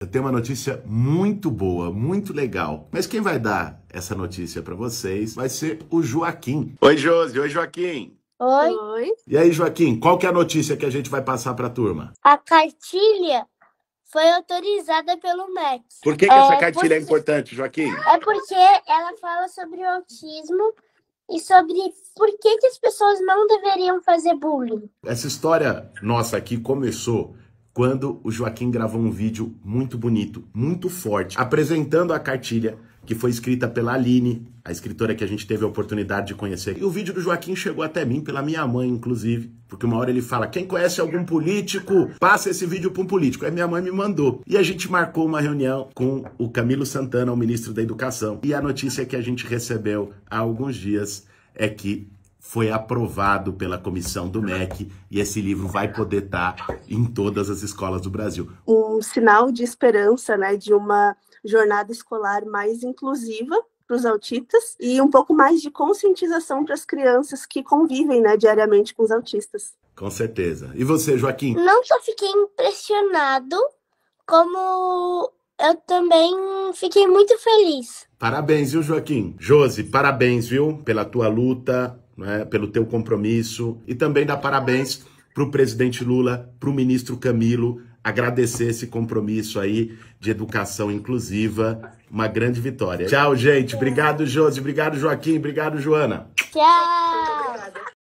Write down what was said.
Eu tenho uma notícia muito boa, muito legal. Mas quem vai dar essa notícia para vocês vai ser o Joaquim. Oi, Josi. Oi, Joaquim. Oi. Oi. E aí, Joaquim, qual que é a notícia que a gente vai passar para a turma? A cartilha foi autorizada pelo MEC. Por que, que É, essa cartilha é importante, Joaquim? É porque ela fala sobre o autismo e sobre por que, que as pessoas não deveriam fazer bullying. Essa história nossa aqui começou quando o Joaquim gravou um vídeo muito bonito, muito forte, apresentando a cartilha que foi escrita pela Aline, a escritora que a gente teve a oportunidade de conhecer. E o vídeo do Joaquim chegou até mim, pela minha mãe, inclusive, porque uma hora ele fala: quem conhece algum político, passa esse vídeo para um político. Aí minha mãe me mandou. E a gente marcou uma reunião com o Camilo Santana, o ministro da Educação. E a notícia que a gente recebeu há alguns dias é que foi aprovado pela comissão do MEC e esse livro vai poder estar em todas as escolas do Brasil. Um sinal de esperança, né, de uma jornada escolar mais inclusiva para os autistas e um pouco mais de conscientização para as crianças que convivem, né, diariamente com os autistas. Com certeza. E você, Joaquim? Não só fiquei impressionado, como eu também fiquei muito feliz. Parabéns, viu, Joaquim? Josi, parabéns, viu, pela tua luta, né, pelo teu compromisso e também dá parabéns para o presidente Lula, para o ministro Camilo, agradecer esse compromisso aí de educação inclusiva, uma grande vitória. Tchau, gente. Obrigado, Josi. Obrigado, Joaquim. Obrigado, Joana. Tchau!